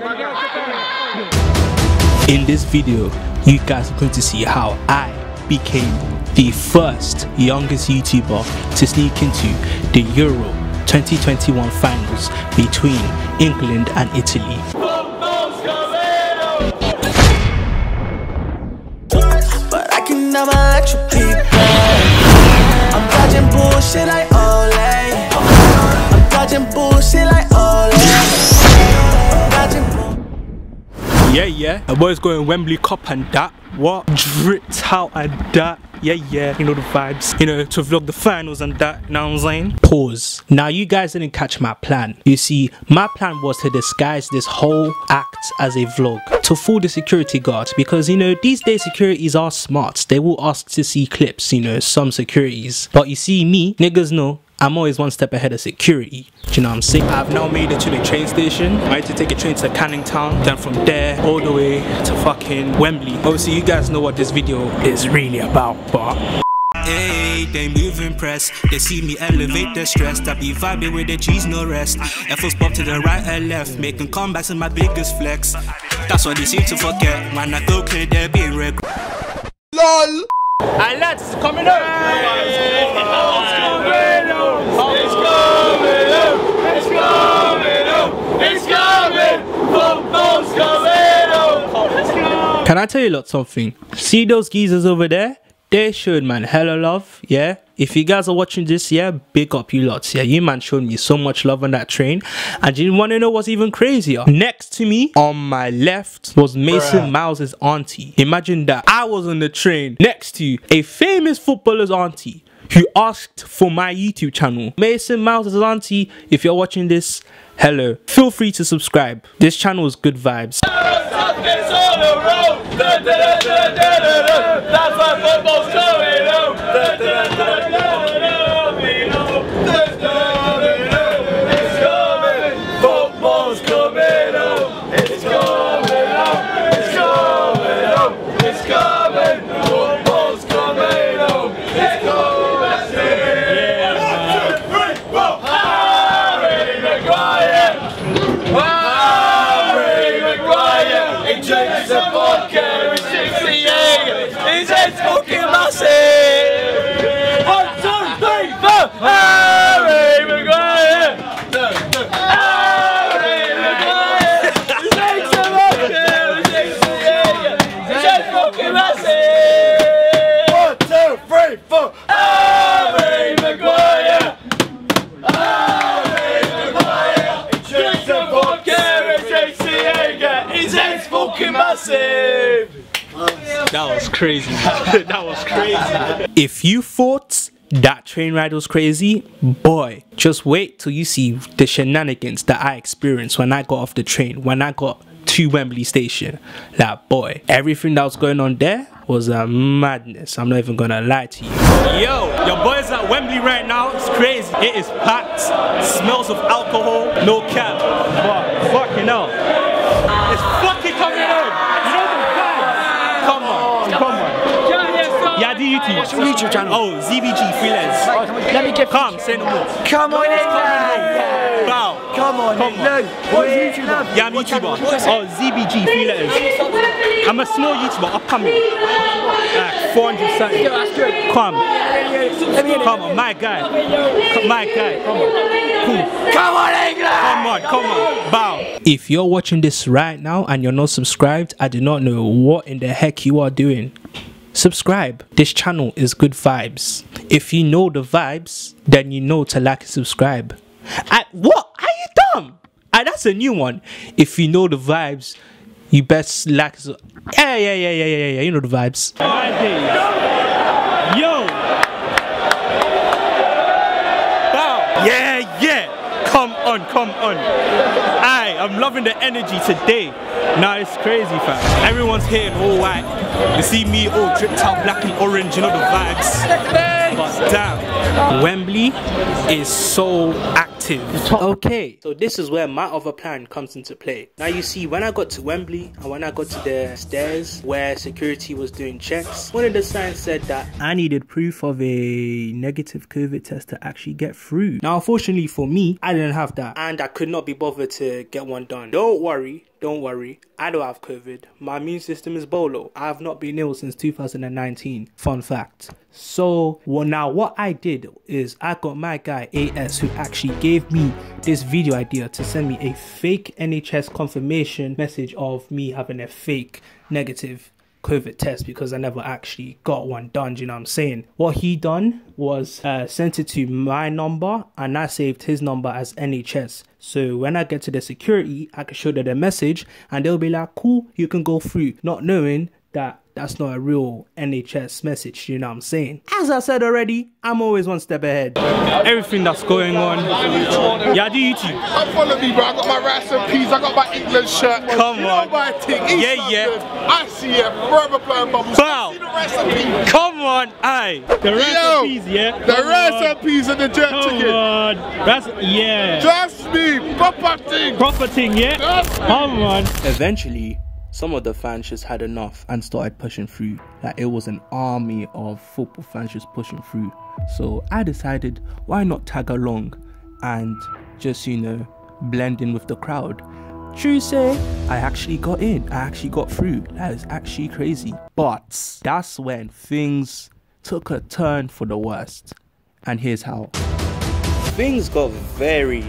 In this video, you guys are going to see how I became the first youngest YouTuber to sneak into the Euro 2021 finals between England and Italy. I'm dodging bullshit like Yeah. The boys going Wembley Cup and that. What? Dripped out and that. Yeah, yeah. You know the vibes. You know, to vlog the finals and that. You know what I'm saying? Pause. Now, you guys didn't catch my plan. You see, my plan was to disguise this whole act as a vlog to fool the security guards because, you know, these days securities are smart. They will ask to see clips, you know, some securities. But you see, me, niggas know I'm always one step ahead of security. Do you know what I'm saying? I've now made it to the train station. I had to take a train to Canning Town, then from there all the way to fucking Wembley. Obviously, you guys know what this video is really about, but. Hey, they move impressed. They see me elevate their stress. I be vibing with the cheese, no rest. Efforts pop to the right and left, making comebacks in my biggest flex. That's what they seem to forget. When I go clear, they're being regret. LOL! And lads, coming up! Can I tell you lot something? See those geezers over there? They showed man hella love, yeah. If you guys are watching this, yeah, big up you lots, yeah. You man showed me so much love on that train, and you want to know what's even crazier? Next to me, on my left, was Mason Miles' auntie. Imagine that I was on the train next to a famous footballer's auntie who asked for my YouTube channel. Mason Miles' auntie, if you're watching this, hello. Feel free to subscribe. This channel is good vibes. Road. That's why football's coming home. Crazy. that was crazy. If you thought that train ride was crazy, boy, just wait till you see the shenanigans that I experienced when I got off the train, when I got to Wembley Station. That boy, everything that was going on there was a madness. I'm not even gonna lie to you. Yo, your boy's at Wembley right now. It's crazy. It is packed. Smells of alcohol. No cap. But fucking hell. YouTube. What's your YouTube channel? Oh, ZBG Freelance. Let me get. Come, say no more. Come on, England! Bow. Come on, Come on. England! What YouTuber? Yeah, I'm YouTuber. Oh, ZBG, three letters. I'm a small YouTuber, upcoming. Like 400 something. That's good. Come, Let me in it. come on, my guy. Come- My guy, come on. Cool. Come on, England! Come on, come on. Bow. If you're watching this right now and you're not subscribed, I do not know what in the heck you are doing. Subscribe. This channel is good vibes. If you know the vibes, then you know to like and subscribe. I, what? Are you dumb? Ah, that's a new one. If you know the vibes, you best like. Yeah, yeah, yeah, yeah, yeah, yeah. You know the vibes. The energy today. Nah, it's crazy, fam. Everyone's here in all white. You see me all dripped out black and orange, you know the vibes. But damn, Wembley is so active. Okay, so this is where my other plan comes into play. Now you see, when I got to Wembley and when I got to the stairs where security was doing checks, one of the signs said that I needed proof of a negative COVID test to actually get through. Now, unfortunately for me, I didn't have that and I could not be bothered to get one done. Don't worry, don't worry. I don't have COVID. My immune system is bolo. I have not been ill since 2019. Fun fact. So, well, now what I did is I got my guy AS who actually gave me this video idea to send me a fake NHS confirmation message of me having a fake negative COVID test because I never actually got one done. Do you know what I'm saying? What he done was uh, sent it to my number and I saved his number as NHS. So when I get to the security, I can show them the message and they'll be like, cool, you can go through, not knowing that that's not a real NHS message, you know what I'm saying? As I said already, I'm always one step ahead. Everything that's going on. Yeah, I do YouTube. Come follow me, bro. I got my rice and peas. I got my England shirt. Come you on. Know my thing. East Yeah, yeah. London. I see it. Forever blowing bubbles. Bow. See the rice and peas. Come on, aye. The recipes, yeah. The Come rice on. and peas and the jerk Come chicken. on. That's, yeah. Trust me, proper thing. Proper thing, yeah? Trust me. Come on. Eventually, some of the fans just had enough and started pushing through. Like it was an army of football fans just pushing through. So I decided, why not tag along and just, you know, blend in with the crowd. True say, I actually got in. I actually got through. That is actually crazy. But that's when things took a turn for the worst. And here's how things got very,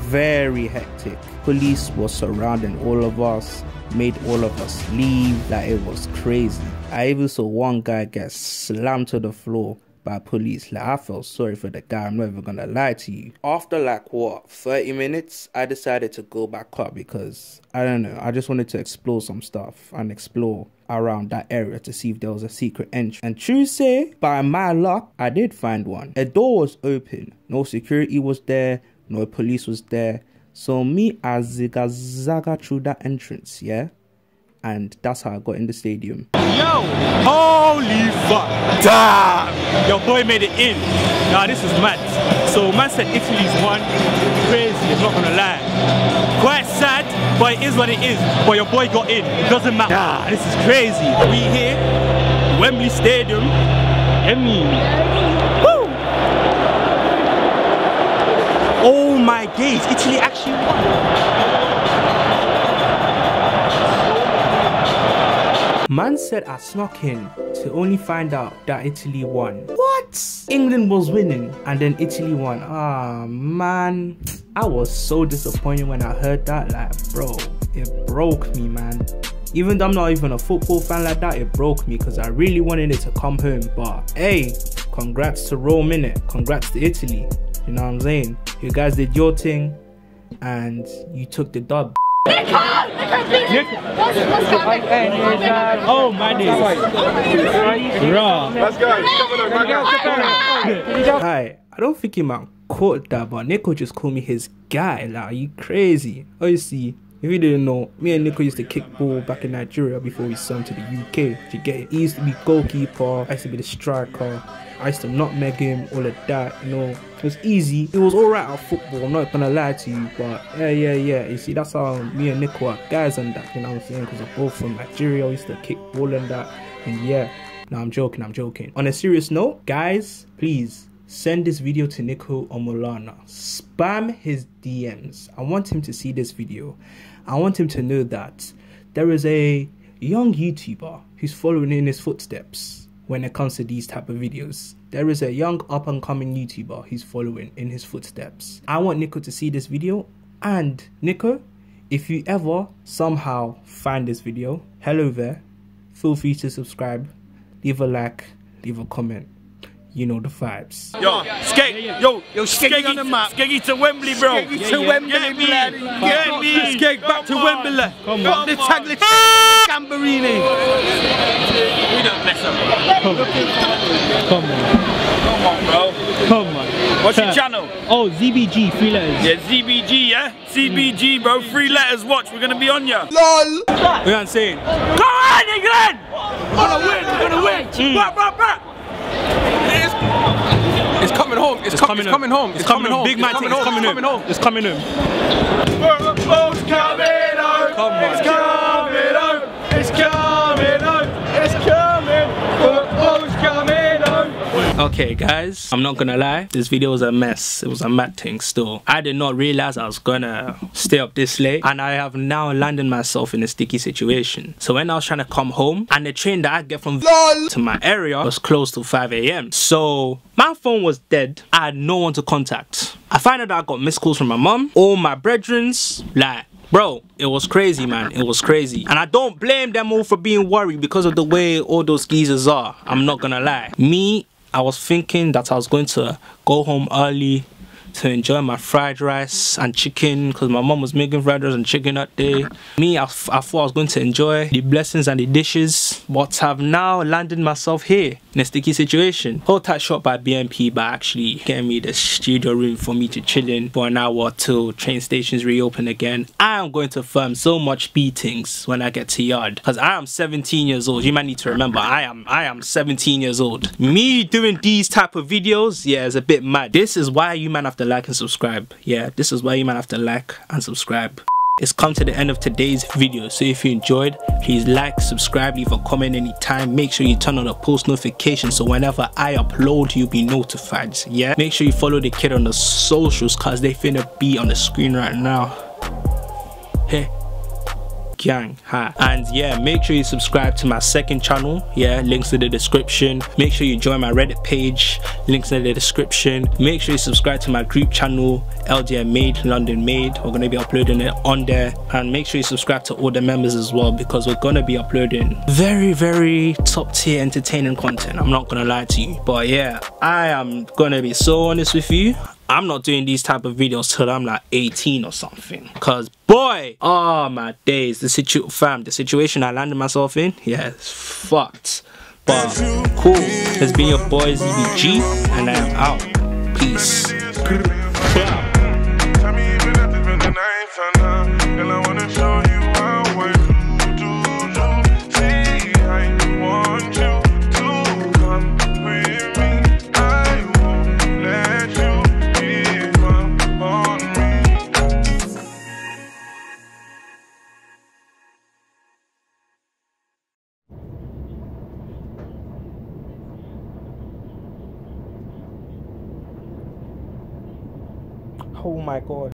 very hectic. Police was surrounding all of us, made all of us leave. Like it was crazy. I even saw one guy get slammed to the floor by police. Like I felt sorry for the guy. I'm never gonna lie to you. After like what 30 minutes, I decided to go back up because I don't know. I just wanted to explore some stuff and explore around that area to see if there was a secret entrance. And true say, by my luck, I did find one. A door was open. No security was there. No police was there. So me, I zigga zaga through that entrance, yeah? And that's how I got in the stadium. Yo! Holy fuck! Damn! Your boy made it in. Nah, this is mad. So man said Italy's won. Crazy, I'm not gonna lie. Quite sad, but it is what it is. But your boy got in. It doesn't matter. Nah, this is crazy. We here, Wembley Stadium. I mean, woo! Oh my Italy actually won. Man said I snuck in to only find out that Italy won. What? England was winning and then Italy won. Ah man. I was so disappointed when I heard that. Like, bro, it broke me, man. Even though I'm not even a football fan like that, it broke me because I really wanted it to come home. But hey, congrats to Rome, innit? Congrats to Italy. You know what I'm saying? You guys did your thing and you took the dub. Oh my days. Raw. Let's go. Come on, come on. Hi, I don't think he might caught that, but Niko just called me his guy. Like, are you crazy? Oh, you see, if you didn't know, me and Niko used to kick ball back in Nigeria before we sent to the UK. To get it, he used to be goalkeeper. I used to be the striker. I used to nutmeg him, all of that. You know, it was easy. It was alright at football. I'm not gonna lie to you, but yeah, yeah, yeah. You see, that's how me and Niko are guys and that. You know what I'm saying? Because we're both from Nigeria. We used to kick ball and that. And yeah, no, I'm joking. I'm joking. On a serious note, guys, please send this video to Niko Omilana. Spam his DMs. I want him to see this video. I want him to know that there is a young YouTuber who's following in his footsteps when it comes to these type of videos. There is a young up and coming YouTuber who's following in his footsteps. I want Niko to see this video and Niko, if you ever somehow find this video, hello there. Feel free to subscribe, leave a like, leave a comment. You know the vibes. Yo, skate, yo, yo, skate on the map. Skate to Wembley, bro. Skate to Wembley, Get me, bloody. get me. Skate back to Wembley. Come Got on. the tag, the Gambarini. We don't mess up. Come on, Come on, bro. come on. What's your channel? Oh, ZBG, three letters. Yeah, ZBG, yeah? ZBG, bro. Three letters. Watch, we're gonna be on ya. You know what I'm saying? Come on, England! We're gonna win, we're gonna win. Back, back, back. It's coming home. It's, com- it's coming home. It's coming home. Big man it's coming home. It's coming home. Football's coming Okay, guys, I'm not gonna lie. This video was a mess. It was a mad thing still. I did not realize I was gonna stay up this late, and I have now landed myself in a sticky situation. So when I was trying to come home, and the train that I get from to my area was close to 5 a.m. So my phone was dead. I had no one to contact. I find out I got missed calls from my mom, all my brethrens, like Bro, it was crazy, man. It was crazy. And I don't blame them all for being worried because of the way all those geezers are. I'm not gonna lie. Me, I was thinking that I was going to go home early to enjoy my fried rice and chicken because my mom was making fried rice and chicken that day. Me, I, I thought I was going to enjoy the blessings and the dishes, but I've now landed myself here in a sticky situation. Hold tight shot by BNP by actually getting me the studio room for me to chill in for an hour till train stations reopen again. I am going to firm so much beatings when I get to yard because I am 17 years old. You might need to remember I am I am 17 years old. Me doing these type of videos, yeah, is a bit mad. This is why you man have to like and subscribe. Yeah, this is why you might have to like and subscribe. It's come to the end of today's video so if you enjoyed please like subscribe leave a comment anytime. Make sure you turn on the post notifications so whenever i upload you'll be notified. Yeah make sure you follow the kid on the socials cause they finna be on the screen right now. Hey and yeah make sure you subscribe to my second channel. Yeah links in the description. Make sure you join my reddit page. Links in the description. Make sure you subscribe to my group channel LDN made london made. We're going to be uploading it on there. And make sure you subscribe to all the members as well because we're going to be uploading very very top tier entertaining content. I'm not gonna lie to you. But yeah i am gonna be so honest with you I'm not doing these type of videos till I'm like 18 or something. Cause boy, oh my days, the situ fam, the situation I landed myself in, yeah, it's fucked. But cool. It's been your boy ZBG, and I am out. Peace. God.